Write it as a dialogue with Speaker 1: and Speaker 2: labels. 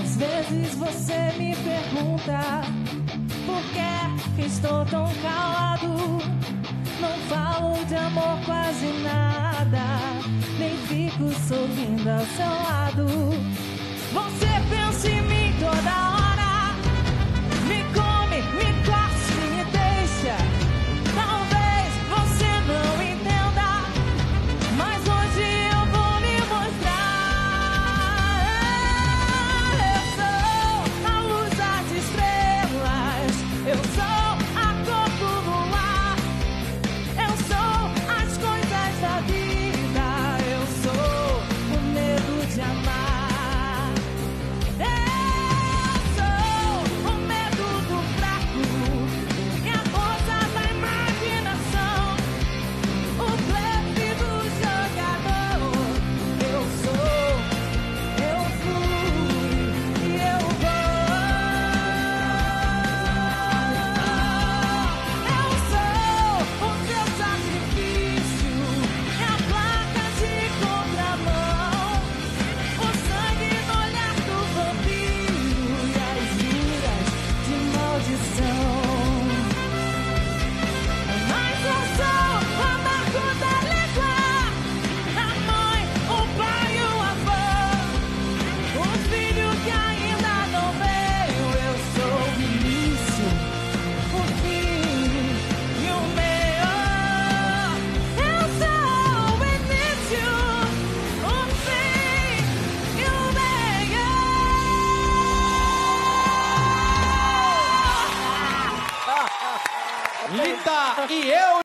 Speaker 1: Às vezes você me pergunta por que estou tão calado. Não falo de amor quase nada, nem fico sorrindo ao seu lado. Você pergunta Lita e eu.